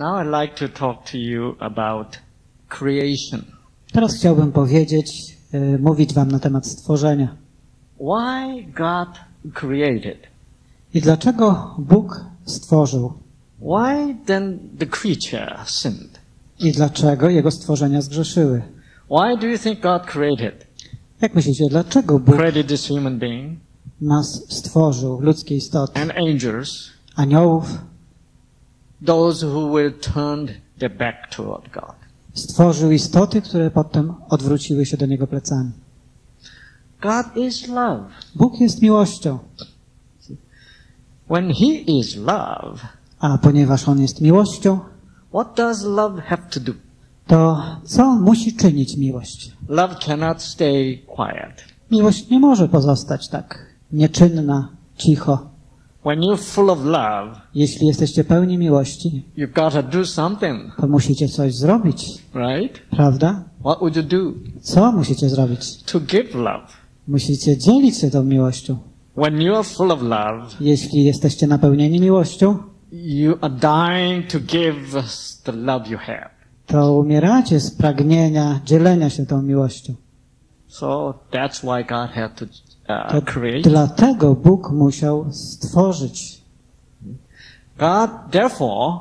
Now I'd like to talk to you about creation. Teraz chciałbym powiedzieć, y, mówić Wam na temat stworzenia. Why God created? I dlaczego Bóg stworzył? Why then the creature sinned? I dlaczego Jego stworzenia zgrzeszyły? Why do you think God created? Jak myślicie, dlaczego Bóg Created this human being nas stworzył, ludzkie istoty, and angels, aniołów, those who will turn their back toward God? stworzył istoty, które potem odwróciły się do Niego plecami. God is love. Bóg jest miłością, When He is love, a ponieważ On jest miłością, what does love have to do? to co musi czynić miłość? Love cannot stay quiet. Miłość nie może pozostać tak nieczynna, cicho. When you're full of love, Jeśli jesteście pełni miłości, you've got to do something, to musicie coś zrobić, right? prawda? What would you do? Co musicie zrobić? To give love. Musicie dzielić się tą miłością. When you are full of love, Jeśli jesteście napełnieni miłością, you are dying to give us the love you have. to umieracie z pragnienia dzielenia się tą miłością. So that's why God had to uh, create. dlatego Bóg musiał stworzyć. God, therefore,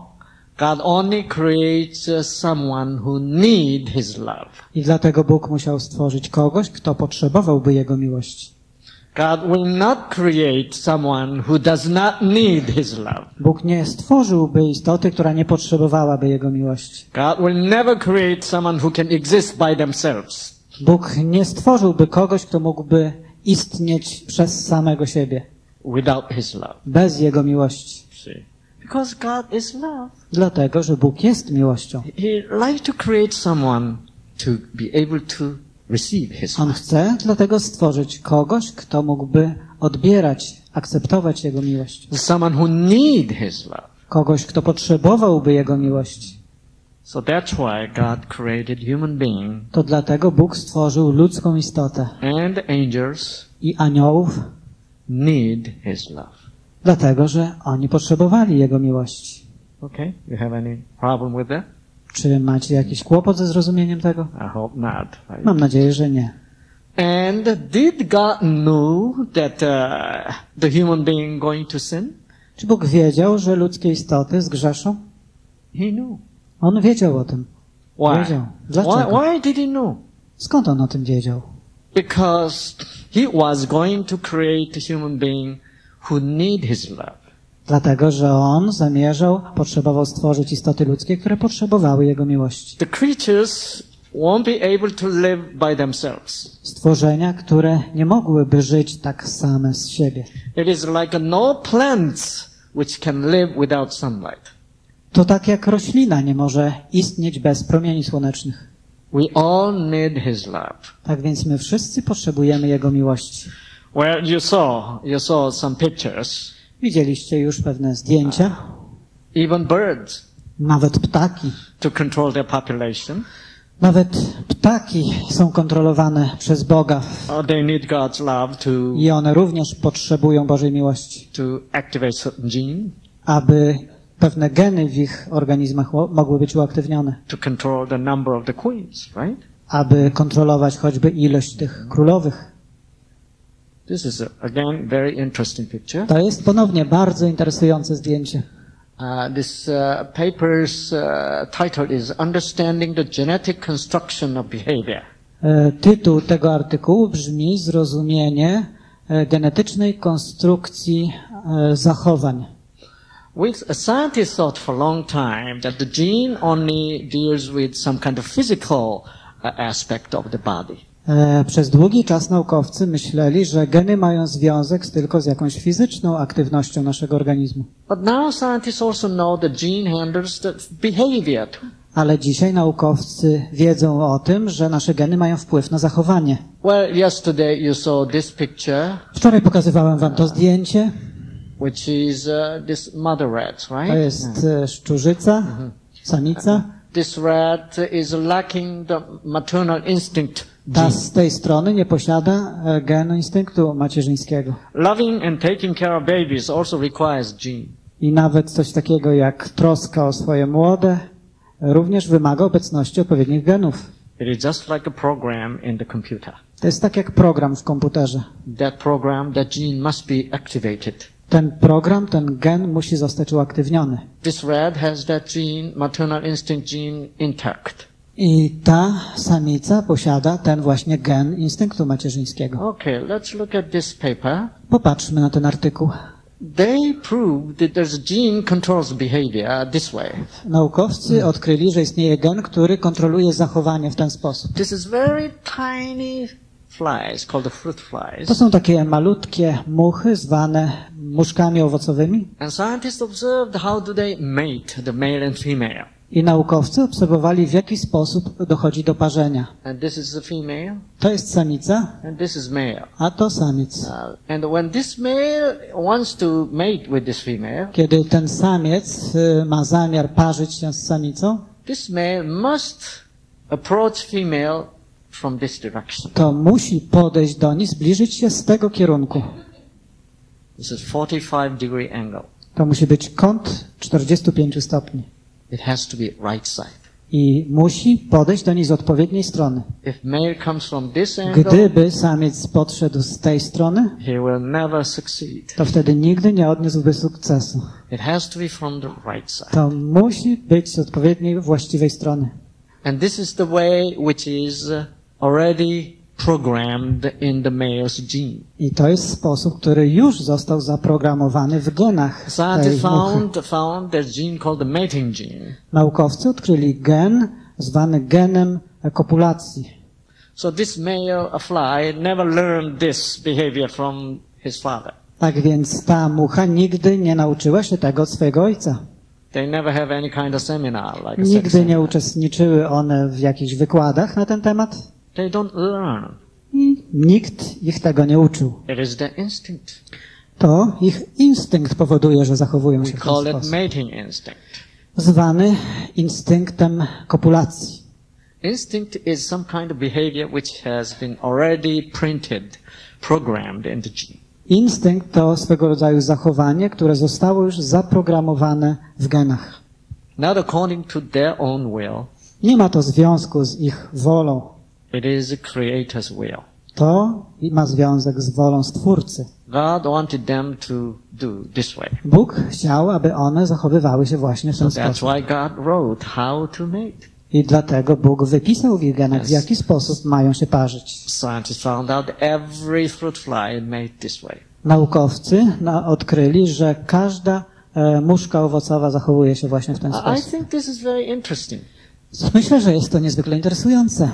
God only creates uh, someone who need His love. I dlatego Bóg musiał stworzyć kogoś, kto potrzebowałby Jego miłości. God will not create someone who does not need His love. Bóg nie stworzyłby istoty, która nie potrzebowałaby Jego miłości. God will never create someone who can exist by themselves. Bóg nie stworzyłby kogoś, kto mógłby istnieć przez samego siebie, without His love. bez Jego miłości. See? Because God is love. Dlatego, że Bóg jest miłością. He likes to create someone to be able to receive His On chce dlatego stworzyć kogoś, kto mógłby odbierać, akceptować Jego miłość. Someone who need His love. Kogoś, kto potrzebowałby Jego miłości. So that's why God created human being To dlatego Bóg stworzył ludzką istotę and angels i aniołów, need His love. dlatego, że oni potrzebowali Jego miłości. Okay? You have any problem with that? Czy macie jakiś kłopot ze zrozumieniem tego? I hope not. right? Mam nadzieję, że nie. And did God know that uh, the human being going to sin? Czy Bóg wiedział, że ludzkie istoty zgrzeszą? He knew. On wiedział o tym. Why? Wiedział. Why, Dlaczego? why did he know? Skąd on o tym wiedział? Because he was going to create a human being who need his love. Dlatego, że on zamierzał, potrzebował stworzyć istoty ludzkie, które potrzebowały jego miłości. The creatures won't be able to live by themselves. Stworzenia, które nie mogłyby żyć tak same z siebie. It is like no plants which can live without sunlight. To tak jak roślina nie może istnieć bez promieni słonecznych. We all need his love. Tak więc my wszyscy potrzebujemy jego miłości. Well, you saw, you saw some pictures. Widzieliście już pewne zdjęcia, Even birds nawet ptaki. to control their population. Nawet ptaki są kontrolowane przez Boga Uh, they need God's love to, i one również potrzebują Bożej miłości, to activate certain gene, aby pewne geny w ich organizmach mo- mogły być uaktywnione, to control the number of the queens, right? aby kontrolować choćby ilość tych królowych. This is, again, very interesting picture. To jest ponownie bardzo interesujące zdjęcie. Uh, this uh, paper's uh, title is Understanding the Genetic Construction of Behavior. E, Tytuł tego artykułu brzmi Zrozumienie e, genetycznej konstrukcji e, zachowań. We, scientists thought for a long time that the gene only deals with some kind of physical uh, aspect of the body. E, Przez długi czas naukowcy myśleli, że geny mają związek z tylko z jakąś fizyczną aktywnością naszego organizmu. But now scientists also know that gene handles the behavior. Ale dzisiaj naukowcy wiedzą o tym, że nasze geny mają wpływ na zachowanie. Well, yesterday you saw this picture, Wczoraj pokazywałem wam to zdjęcie. Which is uh, this mother rat, To right? jest e, szczurzyca, samica. This rat is lacking the maternal instinct Ta z tej strony nie posiada e, genu instynktu macierzyńskiego. Loving and taking care of babies also requires gene. I nawet coś takiego jak troska o swoje młode również wymaga obecności odpowiednich genów. It is just like a program in the computer. To jest tak jak program w komputerze. That program, that gene must be activated. Ten program, ten gen musi zostać uaktywniony. This rat has that gene, maternal instinct gene, intact. I ta samica posiada ten właśnie gen instynktu macierzyńskiego. Okay, let's look at this paper. Popatrzmy na ten artykuł. They proved that there's a gene controls behavior this way. Naukowcy odkryli, że istnieje gen, który kontroluje zachowanie w ten sposób. This is very tiny flies called the fruit flies. To są takie malutkie muchy zwane muszkami owocowymi. And scientists observed how do they mate the male and female. I naukowcy obserwowali, w jaki sposób dochodzi do parzenia. And this is the female, To jest samica, and this is male. a to samiec. Uh, and when this male wants to mate with this female, Kiedy ten samiec y, ma zamiar parzyć się z samicą, this male must approach female from this direction. to musi podejść do niej, zbliżyć się z tego kierunku. This is 45 degree angle. To musi być kąt 45 stopni. It has to be right side. I musi podejść do niej z odpowiedniej strony. If male comes from this angle, Gdyby samiec podszedł z tej strony, he will never succeed. to wtedy nigdy nie odniósłby sukcesu. It has to be from the right side. To musi być z odpowiedniej, właściwej strony. And this is the way which is uh, already programmed in the male's gene. I to jest sposób, który już został zaprogramowany w genach tej Scientists muchy. found, found a gene called the mating gene. Naukowcy odkryli gen zwany genem kopulacji. So this male, fly, never learned this behavior from his father. Tak więc ta mucha nigdy nie nauczyła się tego od swojego ojca. They never have any kind of seminar like Nigdy nie uczestniczyły one w jakichś wykładach na ten temat They don't learn. i nikt ich tego nie uczył. It is the instinct. To ich instynkt powoduje, że zachowują We się w call ten it sposób. mating instinct. Zwany instynktem kopulacji. Instinct is some kind of behavior which has been already printed, programmed in the gene. Instynkt to swego rodzaju zachowanie, które zostało już zaprogramowane w genach. Not according to their own will. Nie ma to związku z ich wolą. It is Creator's will. To ma związek z wolą Stwórcy. God wanted them to do this way. Bóg chciał, aby one zachowywały się właśnie w ten So that's sposób. why God wrote how to mate. I dlatego Bóg wypisał w ich genach, w jaki sposób mają się parzyć. Scientists found out every fruit fly made this way. Naukowcy na, odkryli, że każda e, muszka owocowa zachowuje się właśnie w ten I I sposób. think this is very interesting. Myślę, że jest to niezwykle interesujące.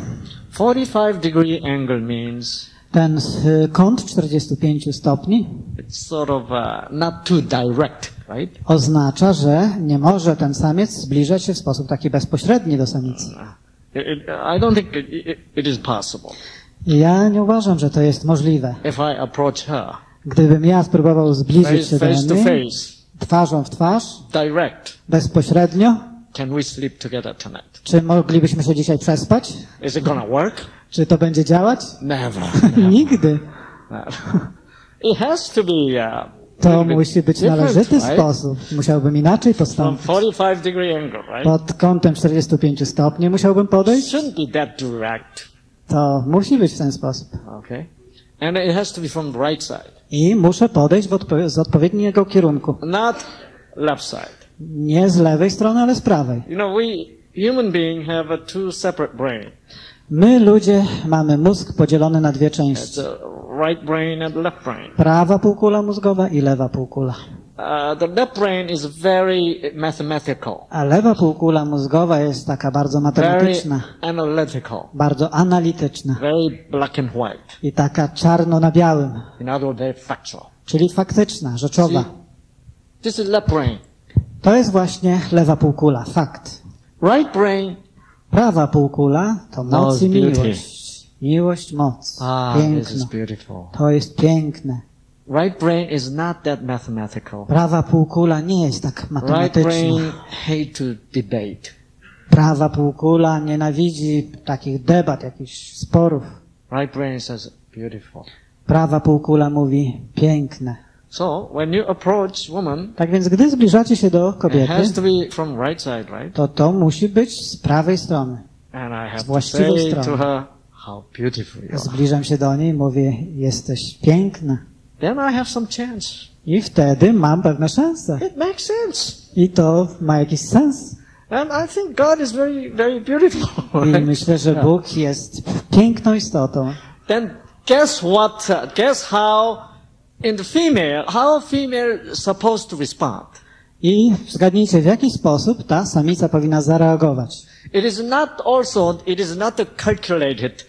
45 degree angle means Ten e, kąt 45 stopni it's sort of uh, not too direct, right? oznacza, że nie może ten samiec zbliżać się w sposób taki bezpośredni do samicy. It, I don't think it, it, it is possible. Ja nie uważam, że to jest możliwe. If I approach her Gdybym ja spróbował zbliżyć się do to niej face, twarzą w twarz, direct, bezpośrednio, can we sleep together tonight? Czy moglibyśmy się dzisiaj przespać? Is it gonna work? Czy to będzie działać? Never. Nigdy. it has to be uh, To musi być należyty right? sposób. Musiałbym inaczej From postąpić. 45 degree angle, right? Pod kątem 45 stopni musiałbym podejść. shouldn't be that direct. To musi być w ten sposób. Okay. And it has to be from the right side, I muszę podejść odpo- z odpowiedniego kierunku. not left side. Nie z lewej strony, ale z prawej. You know, we human beings have a two separate brain. My ludzie mamy mózg podzielony na dwie It's części. a right brain and left brain. Prawa półkula mózgowa i lewa półkula. Uh, the left brain is very mathematical, A lewa półkula mózgowa jest taka bardzo very matematyczna, analytical, bardzo analityczna very black and white. i taka czarno na białym, In other words, very factual. czyli faktyczna, rzeczowa. This is left brain. To jest właśnie lewa półkula, fakt. Right brain. Prawa półkula to moc i miłość. Miłość, moc, Ah, this is piękno. To jest piękne. Right brain is not that mathematical. Prawa półkula nie jest tak Right matematyczna. brain hate to debate. Prawa półkula nienawidzi takich debat, jakichś sporów. Right brain says beautiful. Prawa półkula mówi piękne. So when you approach woman, Tak więc, gdy zbliżacie się do it kobiety, has to be from right side, right? to to musi być z prawej strony. And I have to właściwej say strony. to her, how beautiful you are. Zbliżam się do niej i mówię, jesteś piękna. Then I have some chance. I wtedy mam pewne szanse. It makes sense. I to ma jakiś sens. And I think God is very, very beautiful. I right? myślę, że Bóg jest piękną istotą. Then guess what? Guess how in the female, how female supposed to respond? I zgadnijcie, w jaki sposób ta samica powinna zareagować. It is not also, it is not a calculated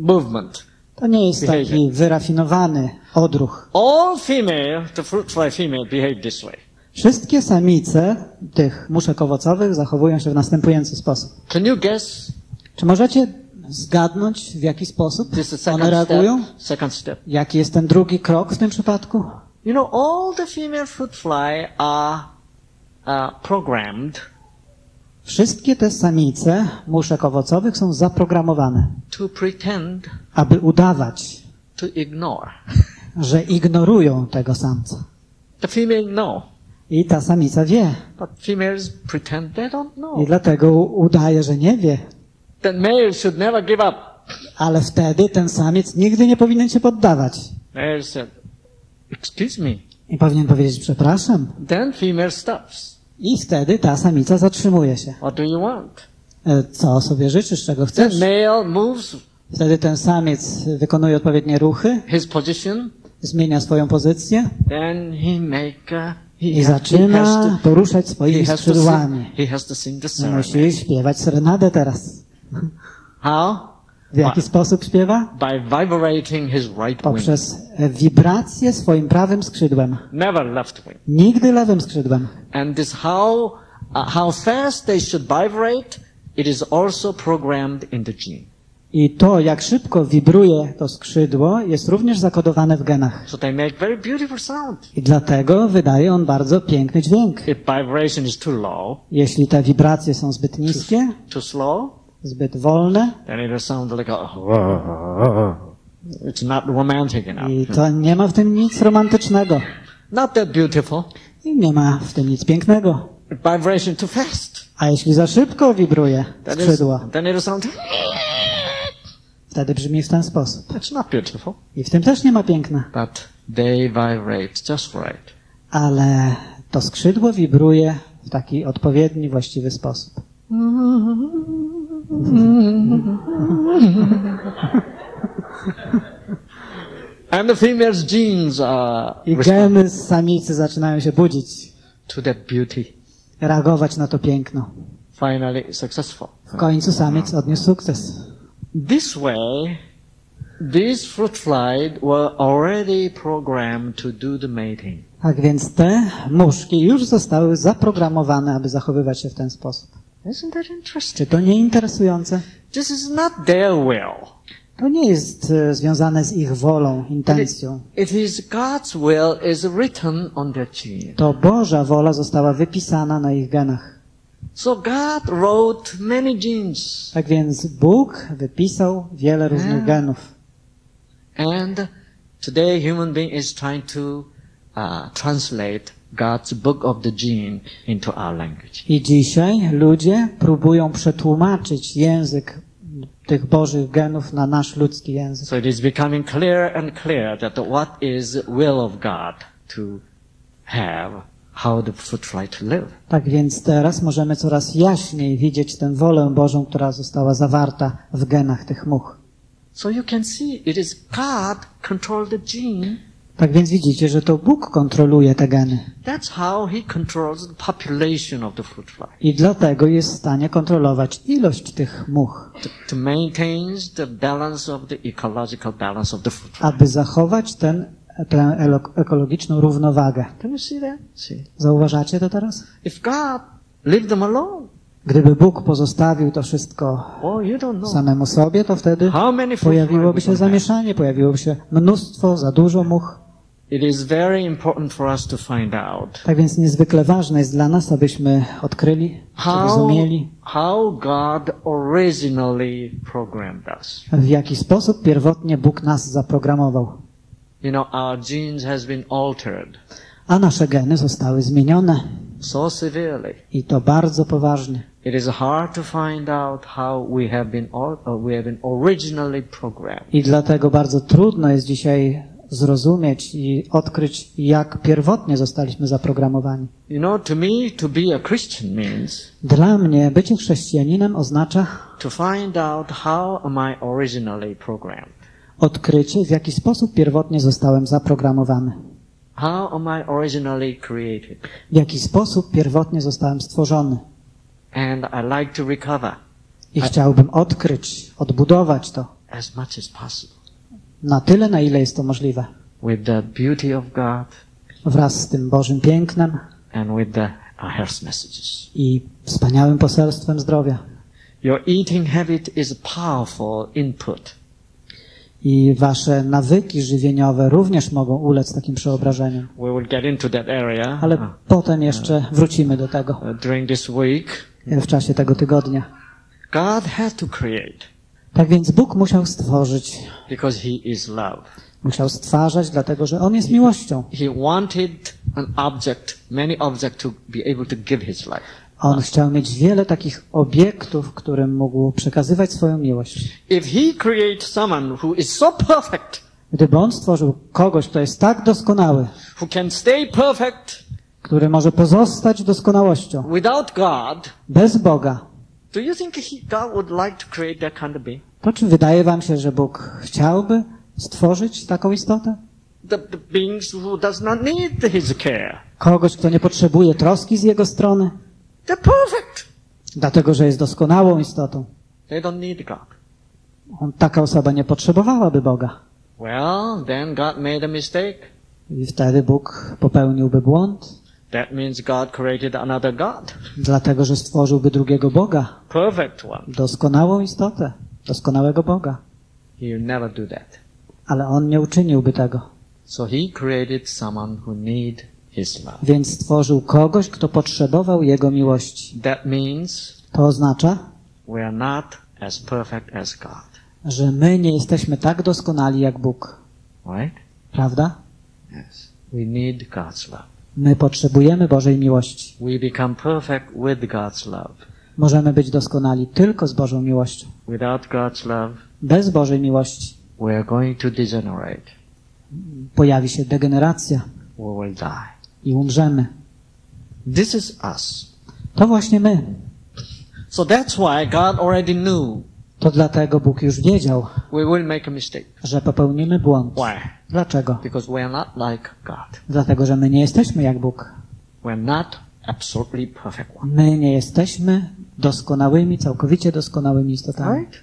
movement. To nie jest taki wyrafinowany odruch. All female, the fruit fly female behave this way. Wszystkie samice tych muszek owocowych zachowują się w następujący sposób. Can you guess? Czy możecie zgadnąć, w jaki sposób one reagują? Jaki jest ten drugi krok w tym przypadku? You know, all the female fruit fly are uh, programmed Wszystkie te samice muszek owocowych są zaprogramowane, to pretend aby udawać, to ignore. że ignorują tego samca. The female know, I ta samica wie. but females pretend they don't I know. dlatego udaje, że nie wie. Should never give up. Ale wtedy ten samiec nigdy nie powinien się poddawać. Male said, "Excuse me." I powinien powiedzieć, przepraszam. Then female stops. I wtedy ta samica zatrzymuje się. What do you want? E, Co sobie życzysz, czego Then chcesz? male moves Wtedy ten samiec wykonuje odpowiednie ruchy, his position. zmienia swoją pozycję Then he make. He, i zaczyna poruszać swoimi skrzydłami. Musi śpiewać serenadę teraz. How? W jaki sposób śpiewa? By vibrating his right. Poprzez e, wibrację swoim prawym skrzydłem. Never left wing. Nigdy lewym skrzydłem. And this how uh, how fast they should vibrate. It is also programmed in the gene. I to, jak szybko wibruje to skrzydło, jest również zakodowane w genach. So they make very beautiful sound. I dlatego wydaje on bardzo piękny dźwięk. If vibration is too low, Jeśli te wibracje są zbyt niskie, too slow, zbyt wolne, then it will sound like. It's not romantic enough. i to nie ma w tym nic romantycznego. Not that beautiful. I nie ma w tym nic pięknego. Vibration too fast. A jeśli za szybko wibruje sound. wtedy brzmi w ten sposób. It's not beautiful. I w tym też nie ma piękna. But they vibrate just right. Ale to skrzydło wibruje w taki odpowiedni, właściwy sposób. And the female's genes are I geny samicy zaczynają się budzić, to that beauty. reagować na to piękno. Finally successful. W końcu samiec odniósł sukces. This way, these fruit flies were already programmed to do the mating. Tak więc te muszki już zostały zaprogramowane, aby zachowywać się w ten sposób. Isn't that interesting? Czy to nie interesujące? This is not their will. To nie jest e, związane z ich wolą, intencją. It is God's will is written on their gene. To Boża wola została wypisana na ich genach. So God wrote many genes. Tak więc Bóg wypisał wiele różnych Mm. genów. And today human being is trying to uh, translate God's book of the gene into our language. I dzisiaj ludzie próbują przetłumaczyć język tych Bożych genów na nasz ludzki język. So it is becoming clearer and clearer that what is will of God to have, how the fruit fly to live. Tak więc teraz możemy coraz jaśniej widzieć tę wolę Bożą, która została zawarta w genach tych much. So you can see it is God control the gene. Tak więc widzicie, że to Bóg kontroluje te geny. That's how He controls the population of the fruit fly. I dlatego jest w stanie kontrolować ilość tych much, To, to maintain the balance of the ecological balance of the fruit fly. aby zachować ten, tę ekologiczną równowagę. Can you see that? See. Zauważacie to teraz? If God leave them alone, Gdyby Bóg pozostawił to wszystko oh, samemu sobie, to wtedy pojawiłoby się zamieszanie, pojawiłoby się mnóstwo, za dużo much. Tak więc niezwykle ważne jest dla nas, abyśmy odkryli, how, zrozumieli, how God originally programmed us. w jaki sposób pierwotnie Bóg nas zaprogramował. You know, our genes has been altered A nasze geny zostały zmienione so severely. i to bardzo poważnie. It is hard to find out how we have been, or, uh, we have been originally programmed. I dlatego bardzo trudno jest dzisiaj zrozumieć i odkryć, jak pierwotnie zostaliśmy zaprogramowani. You know, to me, to be a Christian means Dla mnie bycie chrześcijaninem oznacza to find out how am I originally programmed. odkrycie, w jaki sposób pierwotnie zostałem zaprogramowany. How am I originally created? W jaki sposób pierwotnie zostałem stworzony. And I like to recover I chciałbym odkryć, odbudować to as much as possible na tyle, na ile jest to możliwe. with the beauty of God Wraz z tym Bożym pięknem and with the uh, health messages. i wspaniałym poselstwem zdrowia. Your eating habit is powerful input. I wasze nawyki żywieniowe również mogą ulec takim przeobrażeniom. Ale uh, potem jeszcze wrócimy do tego uh, during this week. w czasie tego tygodnia. God had to create Tak więc Bóg musiał stworzyć. because He is love. Musiał stwarzać, dlatego że On jest miłością. He wanted an object, many objects to be able to give His life. On chciał mieć wiele takich obiektów, którym mógł przekazywać swoją miłość. If He creates someone who is so perfect, Gdyby On stworzył kogoś, kto jest tak doskonały, who can stay perfect który może pozostać doskonałością, without God, bez Boga, do you think he, God would like to create that kind of being? to czy wydaje wam się, że Bóg chciałby stworzyć taką istotę? The, the beings who does not need His care. Kogoś, kto nie potrzebuje troski z Jego strony, They're perfect. dlatego że jest doskonałą istotą. They don't need God. On, taka osoba nie potrzebowałaby Boga. Well, then God made a mistake. I wtedy Bóg popełniłby błąd, That means God created another God. dlatego że stworzyłby drugiego Boga, Perfect one. doskonałą istotę, doskonałego Boga. He will never do that. Ale On nie uczyniłby tego. So he created someone who need his love. Więc stworzył kogoś, kto potrzebował Jego miłości. That means To oznacza, we are not as perfect as God. że my nie jesteśmy tak doskonali jak Bóg. Right? Prawda? Yes. We need God's love. My potrzebujemy Bożej miłości. We become perfect with God's love. Możemy być doskonali tylko z Bożą miłością. Without God's love, Bez Bożej miłości we are going to degenerate. pojawi się degeneracja We will die. i umrzemy. This is us. To właśnie my. So that's why God already knew To dlatego Bóg już wiedział, we że popełnimy błąd. Why? Dlaczego? Because we are not like God. Dlatego, że my nie jesteśmy jak Bóg. We're not absolutely perfect. My nie jesteśmy doskonałymi, całkowicie doskonałymi istotami. Right?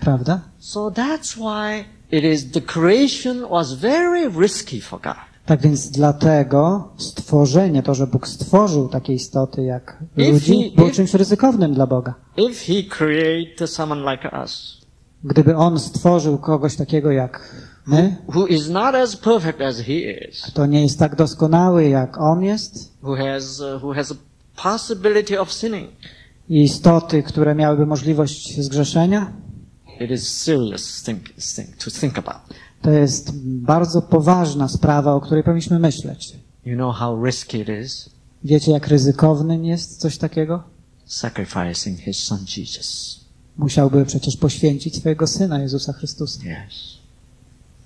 Prawda? So that's why it is the creation was very risky for God. Tak więc dlatego stworzenie, to, że Bóg stworzył takie istoty jak If ludzi, he- było if- czymś ryzykownym dla Boga. If He created someone like us, Gdyby On stworzył kogoś takiego jak my, who is not as perfect as He is, kto nie jest tak doskonały jak On jest, who has uh, who has a possibility of sinning, i istoty, które miałyby możliwość zgrzeszenia, it is serious thing, thing to think about. To jest bardzo poważna sprawa, o której powinniśmy myśleć. You know how risky it is Wiecie, jak ryzykownym jest coś takiego? sacrificing His Son Jesus. Musiałby przecież poświęcić swojego Syna, Jezusa Chrystusa. Yes,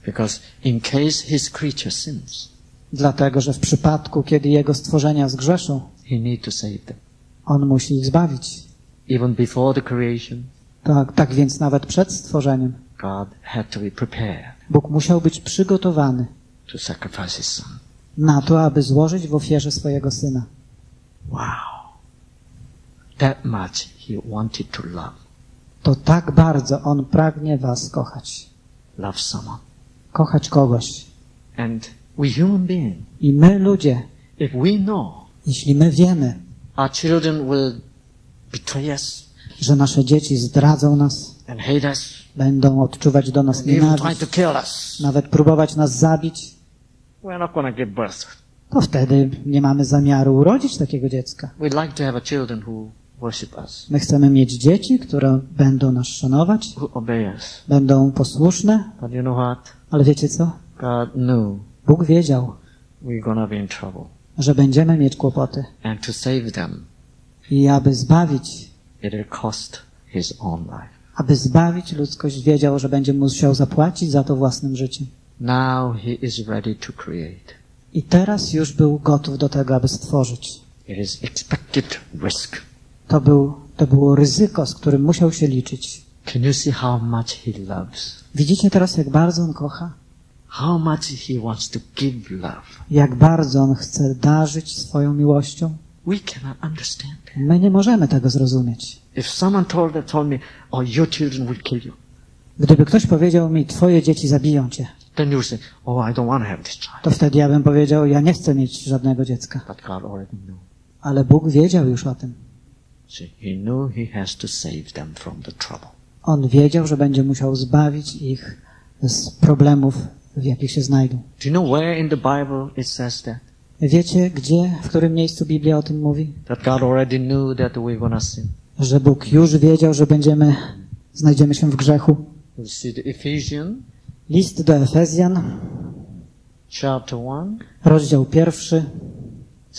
because in case His creature sins, Dlatego, że w przypadku, kiedy Jego stworzenia zgrzeszą, He need to save them. On musi ich zbawić. Even before the creation, Tak, tak więc nawet przed stworzeniem God had to be prepared Bóg musiał być przygotowany to sacrifice His Son. na to, aby złożyć w ofierze swojego Syna. Wow. That much He wanted to love. To tak bardzo On pragnie was kochać. Love someone. Kochać kogoś. And we human beings, I my ludzie, if we know jeśli my wiemy, our children will betray us że nasze dzieci zdradzą nas, będą odczuwać do nas nienawiść, nawet próbować nas zabić, to wtedy nie mamy zamiaru urodzić takiego dziecka. My chcemy mieć dzieci, które będą nas szanować, będą posłuszne, ale wiecie co? Bóg wiedział, że będziemy mieć kłopoty. I aby zbawić, it will cost his own life. aby zbawić ludzkość, wiedział, że będzie musiał zapłacić za to własnym życiem. Now he is ready to create. I teraz już był gotów do tego, aby stworzyć. It is expected risk. To, był, to było ryzyko, z którym musiał się liczyć. Can you see how much he loves? Widzicie teraz, jak bardzo on kocha? How much he wants to give love? Jak bardzo on chce darzyć swoją miłością? We cannot understand. My nie możemy tego zrozumieć. If someone told, told me, oh, your children will kill you, Gdyby ktoś powiedział mi, twoje dzieci zabiją cię, then you say, oh, I don't want to have this child. to wtedy ja bym powiedział, ja nie chcę mieć żadnego dziecka. But God already knew. Ale Bóg wiedział już o tym. See, he knew he has to save them from the trouble. On wiedział, że będzie musiał zbawić ich z problemów, w jakich się znajdą. Do you know where in the Bible it says that? Wiecie, gdzie, w którym miejscu Biblia o tym mówi? That God already knew that we're gonna sin. Że Bóg już wiedział, że będziemy, znajdziemy się w grzechu. You see the Ephesians List do Efezjan, chapter 1. rozdział pierwszy.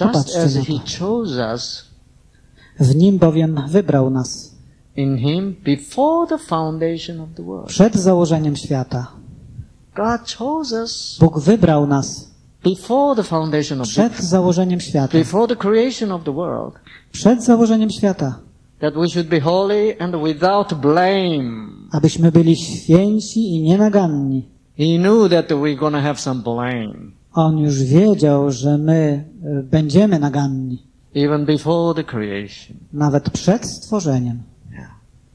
Just as he chose us W nim bowiem wybrał nas in him before the foundation of the world. przed założeniem świata. God chose us Bóg wybrał nas przed założeniem świata. Przed założeniem świata. Abyśmy byli święci i nienaganni. He knew that we're gonna have some blame. On już wiedział, że my e, będziemy naganni. Even before the creation. Nawet przed stworzeniem.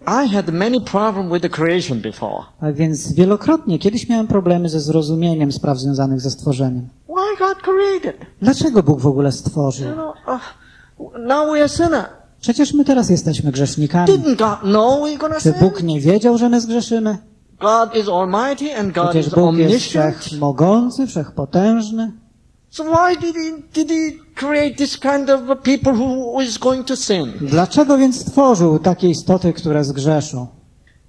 I had many problems with the creation before. A więc wielokrotnie kiedyś miałem problemy ze zrozumieniem spraw związanych ze stworzeniem. Why God created? Dlaczego Bóg w ogóle stworzył? You know, uh, now we are sinner. Przecież my teraz jesteśmy grzesznikami. Didn't God know we're gonna Czy? Bóg nie wiedział, że my zgrzeszymy? God is almighty and God Przecież is Bóg jest omniscient. wszechmogący, wszechpotężny. Dlaczego więc stworzył takie istoty, które zgrzeszą?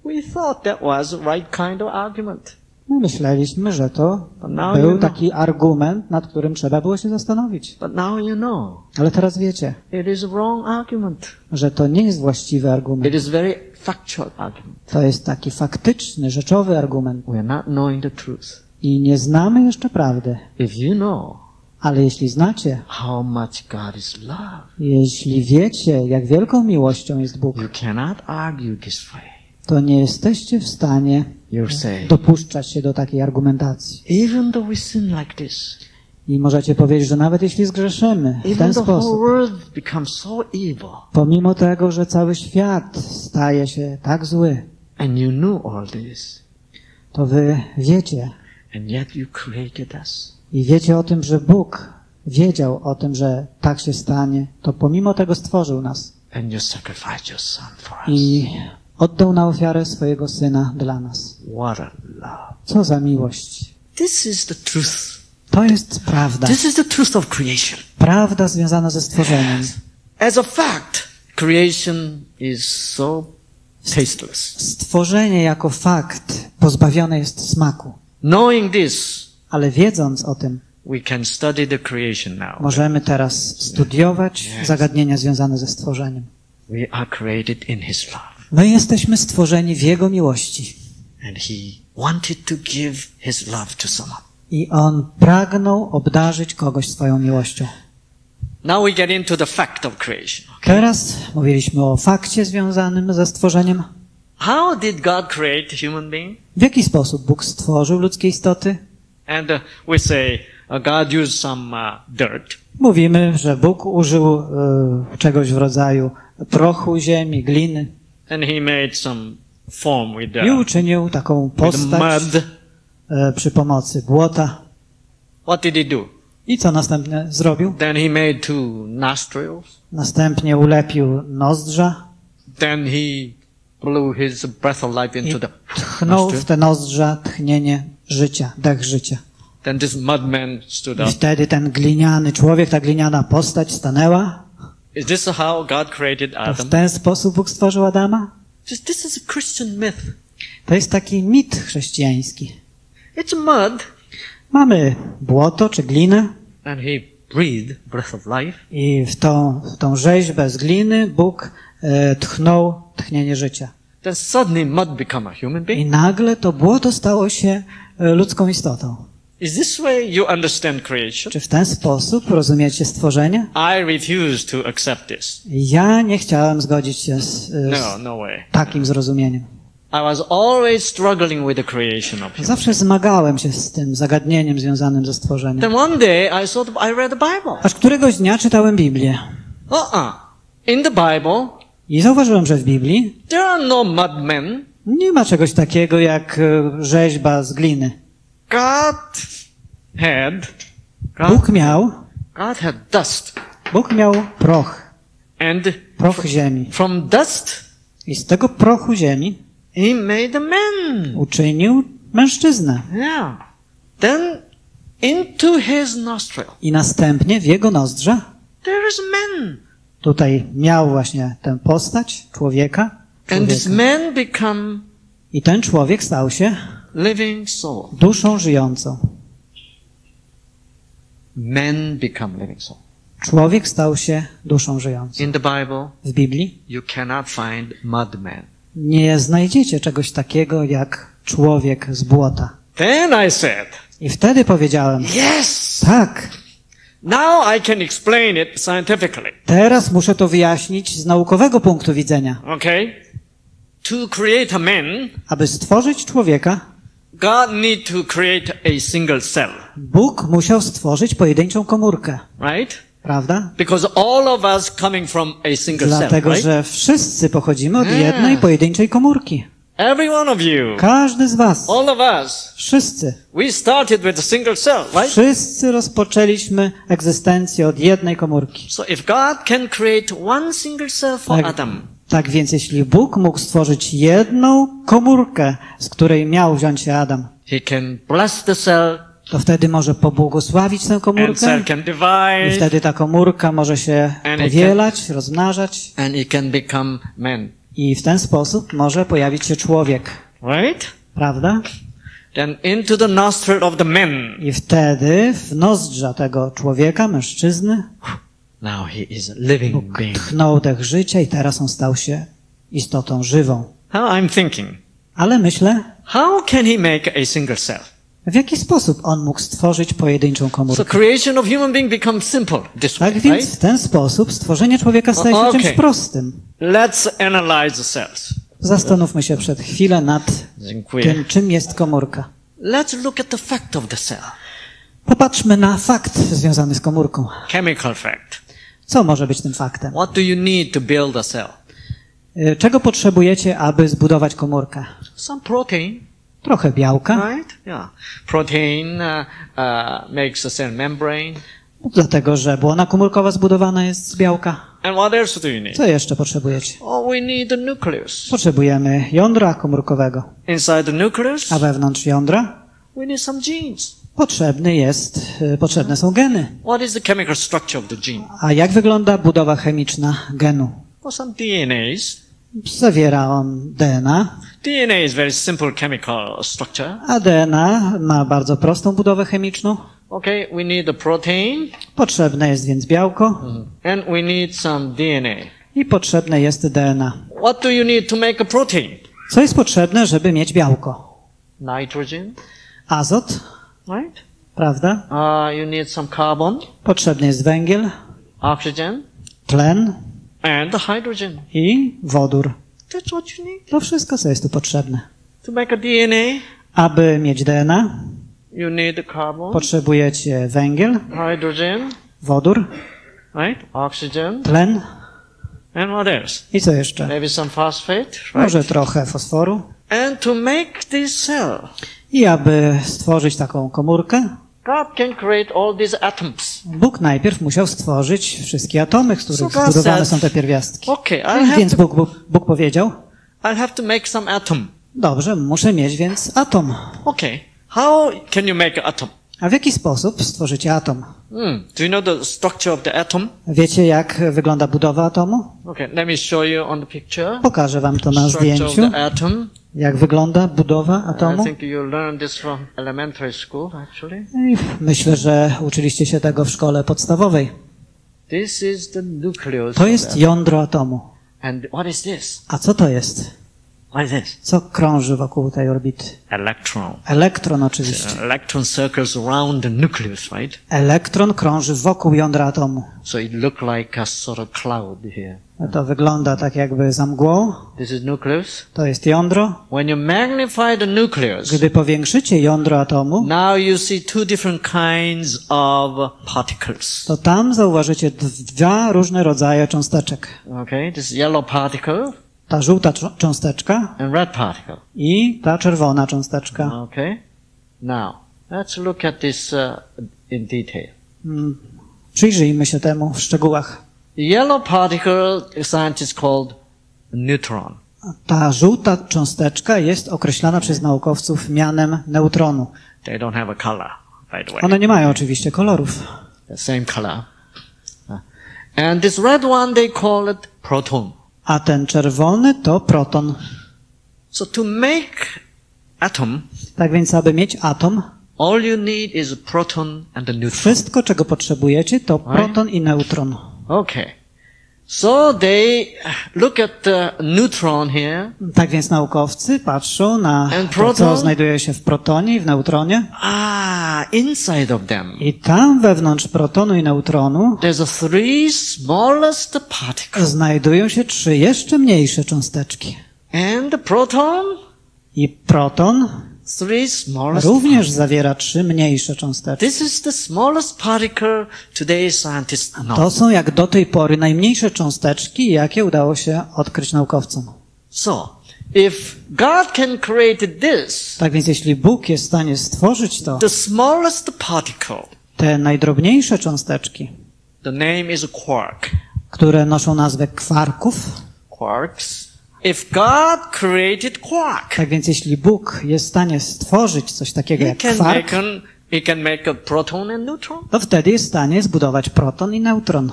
We thought that was the right kind of argument. My myśleliśmy, że to you był know. taki argument, nad którym trzeba było się zastanowić. But now you know. Ale teraz wiecie, It is wrong argument. że to nie jest właściwy It argument. is very factual argument. To jest taki faktyczny, rzeczowy argument. We are not knowing the truth. I nie znamy jeszcze prawdy. If you know Ale jeśli znacie, how much God is love, jeśli wiecie, jak wielką miłością jest Bóg, you cannot argue this way. to nie jesteście w stanie dopuszczać się do takiej argumentacji. even though we sin like this, I możecie powiedzieć, że nawet jeśli zgrzeszymy w ten sposób, pomimo tego, że cały świat staje się tak zły, to wy wiecie i wiecie o tym, że Bóg wiedział o tym, że tak się stanie, to pomimo tego stworzył nas i oddał na ofiarę swojego Syna dla nas. Co za miłość. To jest prawda. Prawda związana ze stworzeniem. As a fact, creation is so tasteless. Stworzenie jako fakt pozbawione jest smaku. Knowing this, Ale wiedząc o tym, możemy teraz studiować zagadnienia związane ze stworzeniem. My jesteśmy stworzeni w Jego miłości. I On pragnął obdarzyć kogoś swoją miłością. Now we get into the fact of creation. Teraz mówiliśmy o fakcie związanym ze stworzeniem. How did God create human being? W jaki sposób Bóg stworzył ludzkie istoty? And we say uh, God used some uh, dirt Mówimy, że Bóg użył e, czegoś w rodzaju prochu, ziemi, gliny and He made some form with i uczynił taką postać mud. e, przy pomocy błota. What did He do? I co następnie zrobił? Then He made two nostrils. Następnie ulepił nozdrza Then He blew His breath of life into i the tchnął w nostril. te nozdrza tchnienie życia, dech życia. Then this mudman stood I up. wtedy ten gliniany człowiek, ta gliniana postać stanęła. Is this how God created To w Adam? ten sposób Bóg stworzył Adama? This, this is a Christian myth. To jest taki mit chrześcijański. It's mud. Mamy błoto czy glinę and he breathed breath of life. i w tą, w tą rzeźbę z gliny Bóg e, tchnął tchnienie życia. Then suddenly mud become a human I being. nagle to błoto stało się ludzką istotą. Is this way you understand creation? Czy w ten sposób rozumiecie stworzenie? I refuse to accept this. Ja nie chciałem zgodzić się z, e, No, z no way. takim zrozumieniem. I was always struggling with the creation of. Zawsze zmagałem się z tym zagadnieniem związanym ze stworzeniem. Then one day I saw the, I read the Bible. Aż któregoś dnia czytałem Biblię Uh-uh. In the Bible, i zauważyłem, że w Biblii there are no mud men. Nie ma czegoś takiego jak e, rzeźba z gliny. God had, God, Bóg miał, God had dust. Bóg miał proch, And proch ziemi. from dust, I z tego prochu ziemi he made a man. uczynił mężczyznę. Yeah. Then into his nostril, I następnie w jego nozdrza there is man. tutaj miał właśnie tę postać człowieka. Człowieka. I ten człowiek stał się duszą żyjącą. Men become living soul. Człowiek stał się duszą żyjącą. In the Bible, W Biblii you cannot find mud man. nie znajdziecie czegoś takiego jak człowiek z błota. Then I said, I wtedy powiedziałem, yes, tak, now I can explain it scientifically. teraz muszę to wyjaśnić z naukowego punktu widzenia. Okay? To create a man, Aby stworzyć człowieka, God need to create a single cell, Bóg musiał stworzyć pojedynczą komórkę, right? prawda? Because all of us coming from a single cell, Dlatego, right? że wszyscy pochodzimy od jednej pojedynczej komórki. Every one of you, Każdy z was, all of us, wszyscy, we started with a single cell, right? wszyscy rozpoczęliśmy egzystencję od jednej komórki. So if God can create one single cell for Tak. Adam, Tak więc jeśli Bóg mógł stworzyć jedną komórkę, z której miał wziąć się Adam, He can bless the cell, to wtedy może pobłogosławić tę and komórkę cell can i divide, wtedy ta komórka może się And powielać, rozmnażać and it can become man, i w ten sposób może pojawić się człowiek, right? prawda? Then into the nostril of the man, I wtedy w nozdrza tego człowieka, mężczyzny, now he is a living Bóg being. tchnął dech życia i teraz on stał się istotą żywą. How I'm thinking, Ale myślę, how can he make a single cell? w jaki sposób on mógł stworzyć pojedynczą So komórkę. creation of human being becomes simple this way, Tak więc right? w ten sposób stworzenie człowieka staje się O- czymś prostym. Let's analyze the cells. Zastanówmy się przed chwilę nad Dziękuję. tym, czym jest komórka. Let's look at the fact of the cell. Popatrzmy na fakt związany z komórką. Chemical fact. Co może być tym faktem? What do you need to build a cell? Y, Czego potrzebujecie, aby zbudować komórkę? Some protein, Trochę białka, right? Yeah. Protein uh, uh, makes a cell membrane. dlatego że błona komórkowa zbudowana jest z białka. And what else do you need? Co jeszcze potrzebujecie? Oh, we need the nucleus. Potrzebujemy jądra komórkowego, Inside the nucleus, a wewnątrz jądra we need some genes. Potrzebny jest, y, potrzebne są geny. What is the chemical structure of the gene? A jak wygląda budowa chemiczna genu? Well, some DNAs. Zawiera on DNA, DNA is very simple chemical structure. a DNA ma bardzo prostą budowę chemiczną. Okay, we need the protein Potrzebne jest więc białko and we need some DNA. i potrzebne jest DNA. What do you need to make a protein? Co jest potrzebne, żeby mieć białko? Nitrogen, Azot, right? prawda? Uh, you need some carbon, Potrzebny jest węgiel, oxygen, tlen and the hydrogen. i wodór. That's what you need. To wszystko, co jest tu potrzebne. To make a DNA, Aby mieć DNA, you need the carbon, potrzebujecie węgiel, hydrogen, wodór, right? Oxygen, tlen and what else? i co jeszcze? Maybe some phosphate, right? Może trochę fosforu. And to make this cell, I aby stworzyć taką komórkę, God can create all these atoms. Bóg najpierw musiał stworzyć wszystkie atomy, z których So zbudowane są te pierwiastki. Okay, I'll Więc Bóg, Bóg, Bóg powiedział, I'll have to make some atom. dobrze, muszę mieć więc atom. Okay. How can you make atom? A w jaki sposób stworzycie atom? Hmm. Do you know the structure of the atom? Wiecie, jak wygląda budowa atomu? Okay, let me show you on the picture. Pokażę wam to na Structure of zdjęciu. the atom. Jak wygląda budowa atomu? I myślę, że uczyliście się tego w szkole podstawowej. To jest jądro atomu. A co to jest? Co krąży wokół tej orbity? Electron. Elektron oczywiście. Uh, electron circles around the nucleus, right? Elektron krąży wokół jądra atomu. So it look like a sort of cloud here. To wygląda tak jakby za mgłą. This is nucleus. To jest jądro. When you magnify the nucleus, Gdy powiększycie jądro atomu, now you see two different kinds of particles. to tam zauważycie dwa różne rodzaje cząsteczek. Okay, this yellow particle Ta żółta cząsteczka and red particle. i ta czerwona cząsteczka. Okay. Now, let's look at this uh, in detail. Mm, Przyjrzyjmy się temu w szczegółach. Yellow particle, scientists called neutron. Ta żółta cząsteczka jest określana przez naukowców mianem neutronu. They don't have a color, by the way. One nie mają oczywiście kolorów. The same color. Uh, And this red one, they call it proton. A ten czerwony to proton. So to make atom, Tak więc, aby mieć atom, all you need is proton and a neutron. wszystko czego potrzebujecie to proton i neutron. Okay. So they look at the neutron here. Tak więc naukowcy patrzą na to, co znajduje się w protonie i w neutronie. Ah, inside of them. I tam wewnątrz protonu i neutronu There's a three smallest particles. znajdują się trzy jeszcze mniejsze cząsteczki. And the proton, I proton. Również zawiera trzy mniejsze cząsteczki. To są jak do tej pory najmniejsze cząsteczki, jakie udało się odkryć naukowcom. So, if God can create this, Tak więc jeśli Bóg jest w stanie stworzyć to, the smallest particle, te najdrobniejsze cząsteczki, the name is quark. które noszą nazwę kwarków, Quarks. If God created quark, tak więc jeśli Bóg jest w stanie stworzyć coś takiego jak kwark, he can make a proton and neutron. to wtedy jest w stanie zbudować proton i neutron.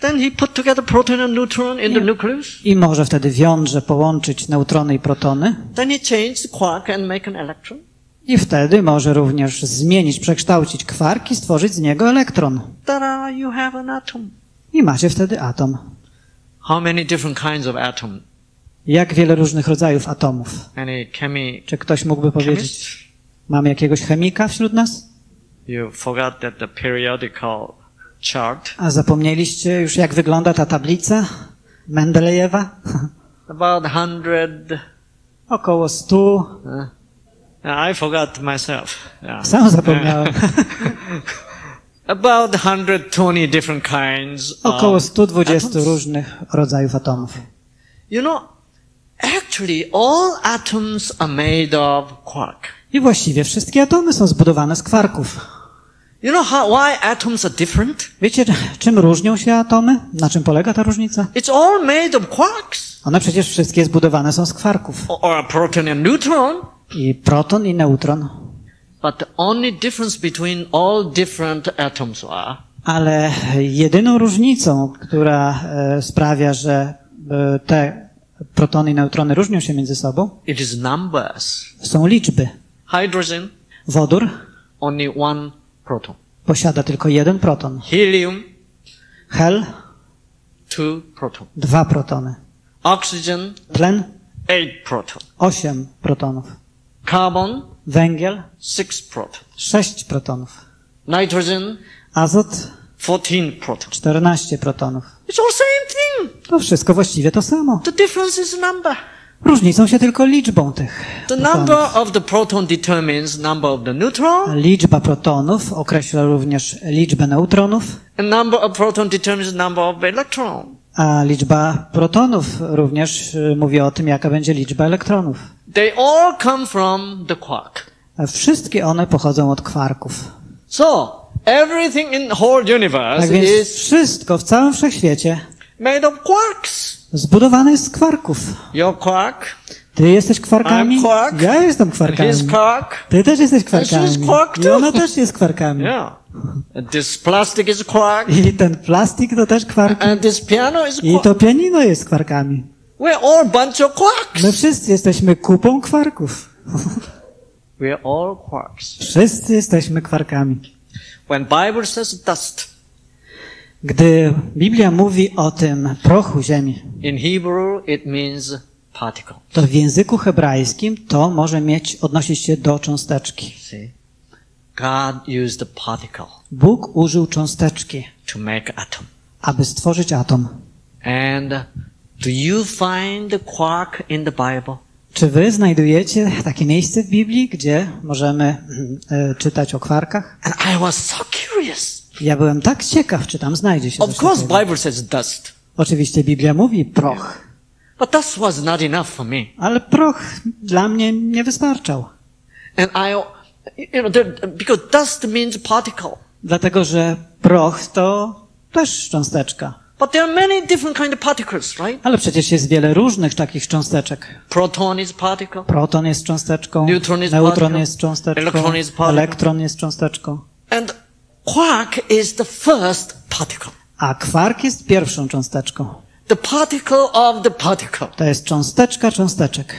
Then he put together proton and neutron in the nucleus. I może wtedy w jądrze połączyć neutrony i protony. Then he changed quark and make an electron. I wtedy może również zmienić, przekształcić kwark i stworzyć z niego elektron. Ta-da, you have an atom. I macie wtedy atom. How many different kinds of atom? Jak wiele różnych rodzajów atomów. Czy ktoś mógłby powiedzieć, mamy jakiegoś chemika wśród nas? A zapomnieliście już, jak wygląda ta tablica Mendelejewa? about 100, Około stu. uh, I forgot myself. Yeah. Sam zapomniałem. About 120 different kinds Około of 120 atoms. różnych rodzajów atomów. You know, actually all atoms are made of quark. I właściwie wszystkie atomy są zbudowane z kwarków. You know how, why atoms are different? Wiecie, czym różnią się atomy? Na czym polega ta różnica? It's all made of quarks. One przecież wszystkie zbudowane są z kwarków. Or, a proton and neutron. I proton i neutron. But the only difference between all different atoms are Ale jedyną różnicą, która e, sprawia, że e, te protony i neutrony różnią się między sobą, it is numbers. są liczby. Hydrogen, Wodór only one proton. posiada tylko jeden proton. Helium, Hel two proton. dwa protony. Oxygen, Tlen eight proton. osiem protonów. Carbon, Węgiel six proton. sześć protonów. Nitrogen, Azot 14 proton. 14 protonów. It's all same thing. To wszystko właściwie to samo. The difference is number. Różnicą się tylko liczbą tych The number of the proton determines number of the neutron, Liczba protonów określa również liczbę neutronów, and number of proton determines number of electron. a liczba protonów również y, mówi o tym, jaka będzie liczba elektronów. They all come from the quark. Wszystkie one pochodzą od kwarków. So, everything in the whole universe Tak więc is wszystko w całym wszechświecie made of quarks. zbudowane jest z kwarków. Your quark, Ty jesteś kwarkami, I'm quark. ja jestem kwarkami. quark. Ty też jesteś she's kwarkami. quark I too. ona też jest kwarkami. Yeah. And this plastic is quark, I ten plastik to też kwark. and this piano is I quark. to pianino jest kwarkami. We're all bunch of quarks. My wszyscy jesteśmy kupą kwarków. We're all quarks. Wszyscy jesteśmy kwarkami. When Bible says dust, Gdy Biblia mówi o tym prochu ziemi, in Hebrew it means particle. to w języku hebrajskim to może mieć, odnosić się do cząsteczki. See? God used a particle Bóg użył cząsteczki, to make atom. aby stworzyć atom. And do you find the quark in the Bible? Czy wy znajdujecie takie miejsce w Biblii, gdzie możemy mm, e, czytać o kwarkach? And I was so curious. Ja byłem tak ciekaw, czy tam znajdzie się Of coś course, takiego. Bible says dust, Oczywiście Biblia mówi proch, but dust was not enough for me. ale proch dla mnie nie wystarczał. And I, you know, because dust means particle. Dlatego, że proch to też cząsteczka. But there are many different kind of particles, right? Ale przecież jest wiele różnych takich cząsteczek. Proton is particle. Proton jest cząsteczką, Neutron is neutron particle, jest cząsteczką, electron is particle. elektron jest cząsteczką, And quark is the first particle. a kwark jest pierwszą cząsteczką. The particle of the particle. To jest cząsteczka cząsteczek.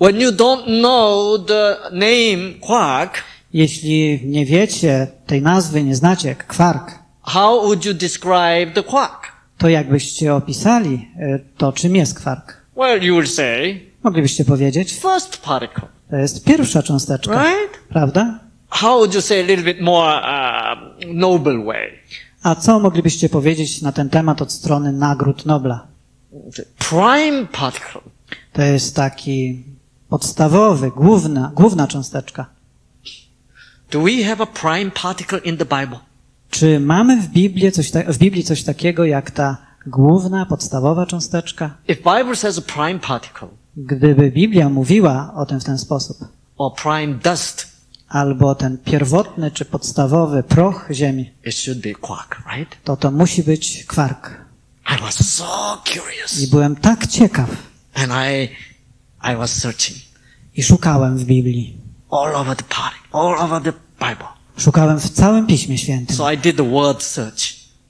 When you don't know the name quark, Jeśli nie wiecie tej nazwy, nie znacie kwark, how would you describe the quark? to jakbyście opisali e, to, czym jest kwark? Well, you would say Moglibyście powiedzieć, first particle, to jest pierwsza cząsteczka, right? prawda? How would you say a little bit more uh, noble way? A co moglibyście powiedzieć na ten temat od strony nagród Nobla? Prime particle. To jest taki podstawowy, główna, główna cząsteczka. Do we have a prime particle in the Bible? Czy mamy w Biblii coś, ta, w Biblii coś takiego jak ta główna, podstawowa cząsteczka? If Bible says a prime particle Gdyby Biblia mówiła o tym w ten sposób, or prime dust, albo ten pierwotny czy podstawowy proch Ziemi, it should be quark, right? to to musi być kwark. I was so I curious. byłem tak ciekaw And I, I was searching i szukałem w Biblii. all over the party, all over the Bible. Szukałem w całym Piśmie Świętym. So I did the word search.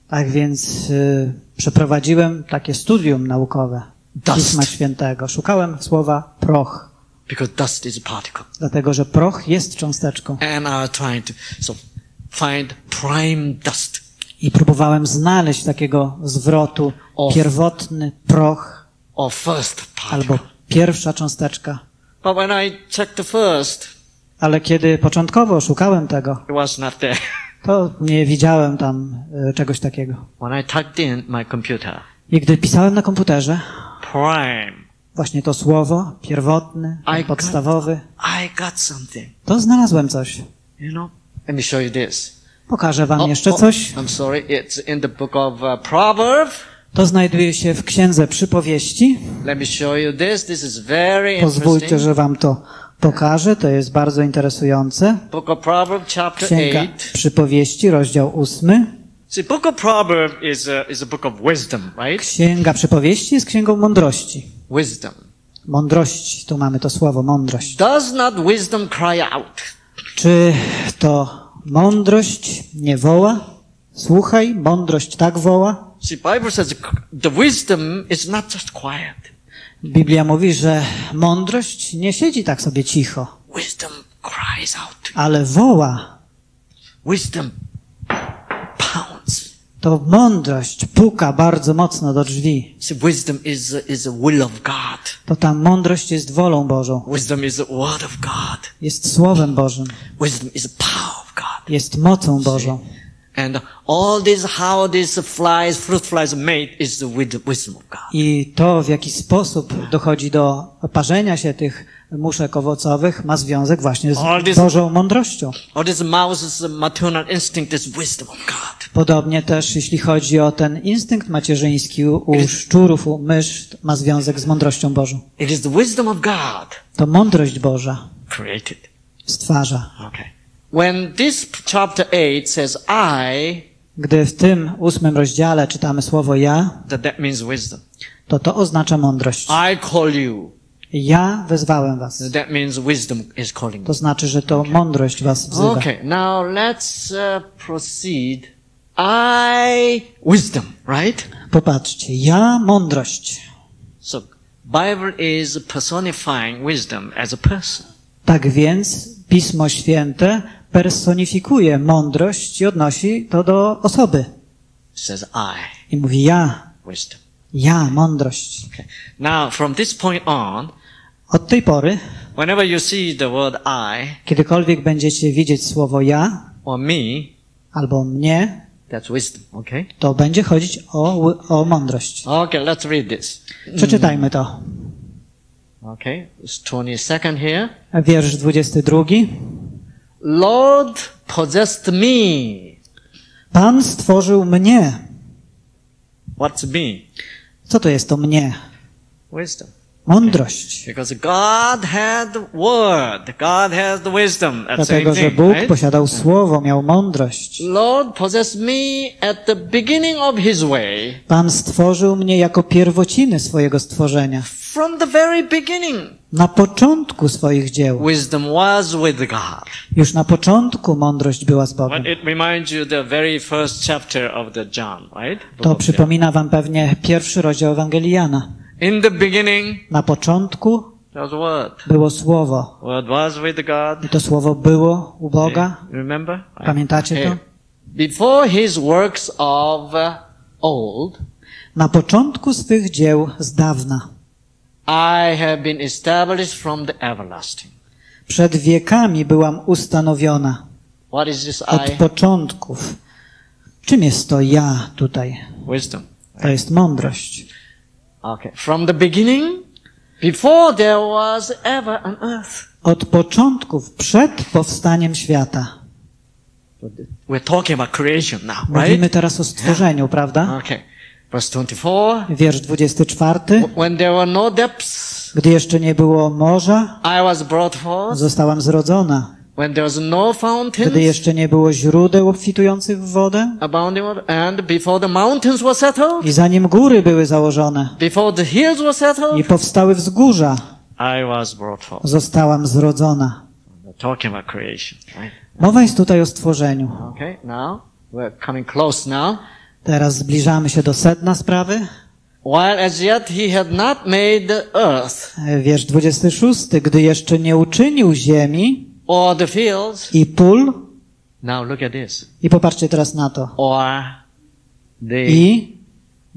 Tak więc y, przeprowadziłem takie studium naukowe Dust. Pisma Świętego. Szukałem słowa proch, Because dust is a particle. dlatego że proch jest cząsteczką. And I trying to so find prime dust. I próbowałem znaleźć takiego zwrotu pierwotny proch first particle. albo pierwsza cząsteczka. But when I checked the first, Ale kiedy początkowo szukałem tego, it was not there. to nie widziałem tam y, czegoś takiego. when I typed in my computer, I gdy pisałem na komputerze, prime, właśnie to słowo, pierwotny, I got- podstawowy, I got something. to znalazłem coś. You know? Let me show you this. Pokażę wam Oh, jeszcze oh, coś. I'm sorry, it's in the book of uh, Proverbs. To znajduje się w Księdze Przypowieści. Let me show you this. This is very Pozwólcie, że wam to pokażę. To jest bardzo interesujące. Book of Proverbs, chapter Księga 8. Przypowieści, rozdział ósmy. See, book of Proverbs is a, is a book of wisdom, right? Księga Przypowieści jest księgą mądrości. Wisdom. Mądrość, tu mamy to słowo mądrość. Does not wisdom cry out? Czy to mądrość nie woła? Słuchaj, mądrość tak woła. See, Bible says the wisdom is not just quiet. Biblia mówi, że mądrość nie siedzi tak sobie cicho, Wisdom cries out. ale woła. Wisdom pounds. To mądrość puka bardzo mocno do drzwi. See, wisdom is, is the will of God. To ta mądrość jest wolą Bożą, Wisdom is the word of God. jest Słowem Bożym, Wisdom is the power of God. jest mocą Bożą. And all this, how these flies, fruit flies made is wid- wisdom of God. I to, w jaki sposób dochodzi do parzenia się tych muszek owocowych, ma związek właśnie All z this- Bożą mądrością. All this mouse's maternal instinct is wisdom of God. Podobnie też, jeśli chodzi o ten instynkt macierzyński u u szczurów, u mysz, ma związek z mądrością Bożą. It is the wisdom of God To mądrość Boża created. stwarza. Okay. When this chapter 8 says I, Gdy w tym ósmym rozdziale czytamy słowo ja, that, that means wisdom. to to oznacza mądrość. I call you. Ja wezwałem was. That means wisdom is calling To znaczy, że to mądrość was wzywa. Okay, now let's uh, proceed. I, wisdom, right? Popatrzcie, ja mądrość. So Bible is personifying wisdom as a person. Tak więc Pismo Święte personifikuje mądrość i odnosi to do osoby. Says I, I mówi ja, wisdom. ja, mądrość. Okay. Now from this point on, Od tej pory, whenever you see the word I kiedykolwiek będziecie widzieć słowo ja or me, albo mnie, that's wisdom. Okay. to będzie chodzić o, o mądrość. Okay, let's read this. Przeczytajmy to. Okay, it's 22nd here. Wiersz 22. Lord possessed me. Pan stworzył mnie. What's me? Co to jest to mnie? Wisdom. Mądrość. Because God had word. God has the wisdom. That's Dlatego, że Bóg right? posiadał słowo, miał mądrość. Lord possessed me at the beginning of His way. Pan stworzył mnie jako pierwociny swojego stworzenia. From the very beginning, Na początku swoich dzieł. wisdom was with God. Już na początku mądrość była z Bogiem. But it reminds you the very first chapter of the John, right? To of John. przypomina wam pewnie pierwszy rozdział Ewangelii Jana. In the beginning, Na początku there was word. było słowo. Word was with God. I to słowo było u Boga. Remember? Pamiętacie to? Before his works of uh, old, Na początku swych dzieł z dawna. I have been established from the everlasting. Przed wiekami byłam ustanowiona. What is this Od I? początków. Czym jest to ja tutaj? Wisdom. To jest mądrość. Okay. From the beginning, before there was ever an earth. Od początków, przed powstaniem świata. We're talking about creation now, Mówimy right? teraz o stworzeniu, prawda? Okay. Verse 24. Wiersz 24. When there were no depths, Gdy jeszcze nie było morza, I was brought forth. zostałam zrodzona. When there was no Gdy fountains, jeszcze nie było źródeł obfitujących w wodę abounding water, and before the mountains were settled, i zanim góry były założone before the hills were i settled, powstały wzgórza, I was brought forth. zostałam zrodzona. We're talking about creation, right? Mowa jest tutaj o stworzeniu. Okay, now we're coming close now. Teraz zbliżamy się do sedna sprawy. While as yet he had not made the earth Wiersz 26. Gdy jeszcze nie uczynił ziemi or the fields. i pól, Now look at this. i popatrzcie teraz na to, Or the i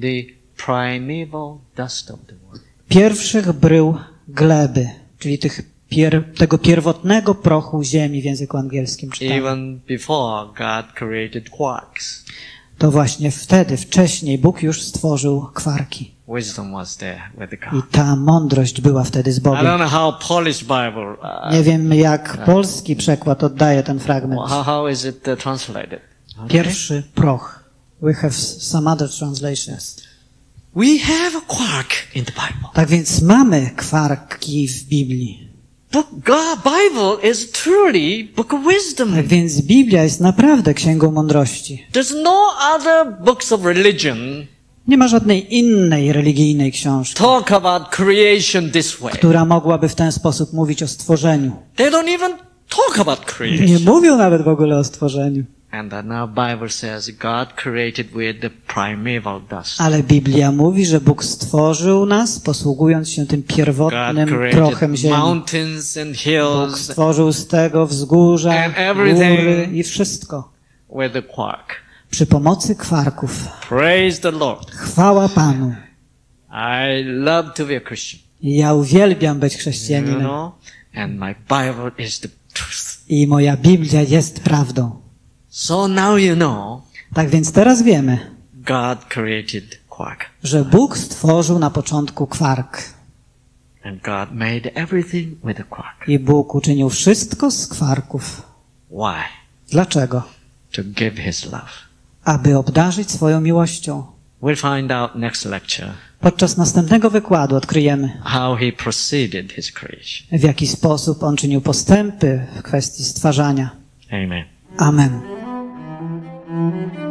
the primeval dust of the world. pierwszych brył gleby, czyli tych pier, tego pierwotnego prochu ziemi w języku angielskim czytamy. Even before God created quarks, To właśnie wtedy, wcześniej Bóg już stworzył kwarki. I ta mądrość była wtedy z Bogiem. Uh, Nie wiem, jak polski przekład oddaje ten fragment. uh. Pierwszy proch. We have some other translations. We have a quark in the Bible. Tak więc mamy kwarki w Biblii. Book, God, Bible is truly book of wisdom. Tak więc Biblia jest naprawdę księgą mądrości. There's no other books of religion Nie ma żadnej innej religijnej książki, talk about creation this way. która mogłaby w ten sposób mówić o stworzeniu. They don't even talk about Nie mówią nawet w ogóle o stworzeniu. And then now Bible says God created with the primeval dust. Ale Biblia mówi, że Bóg stworzył nas, posługując się tym pierwotnym prochem ziemi. mountains and Bóg stworzył z tego wzgórza, góry i wszystko. with the quark. Przy pomocy kwarków. Praise the Lord. Chwała Panu. I love to be a Christian. Ja uwielbiam być You chrześcijaninem. know? And my Bible is the truth. I moja Biblia jest prawdą. So now you know Tak więc teraz wiemy, God created quark. że Bóg stworzył na początku kwark. And God made everything with a quark. I Bóg uczynił wszystko z kwarków. Why? Dlaczego? To give His love. Aby obdarzyć swoją miłością. We'll find out next lecture Podczas następnego wykładu odkryjemy, how He proceeded His creation. w jaki sposób On czynił postępy w kwestii stwarzania. Amen. Amen. Mm-hmm.